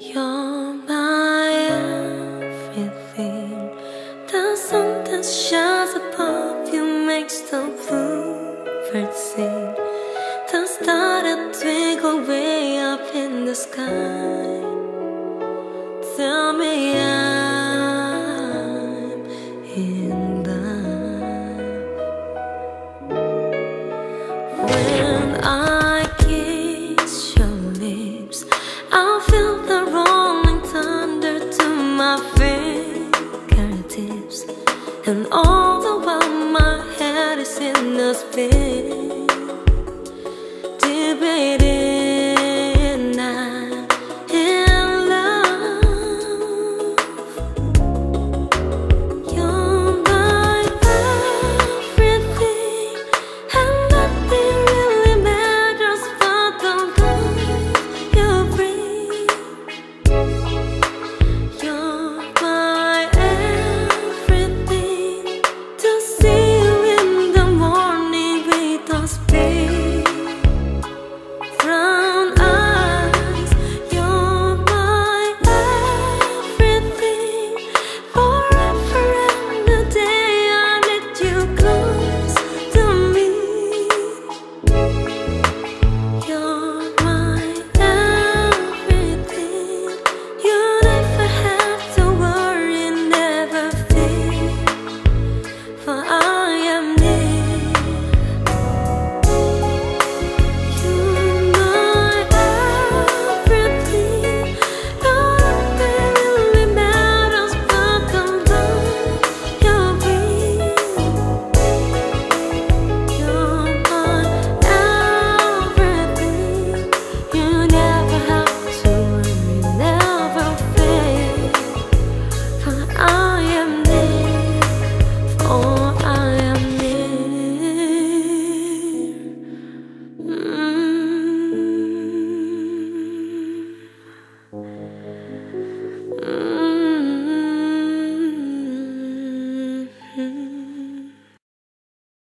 You're my everything. The sun that shines above you makes the bluebird sing. The star that twinkle way up in the sky. and all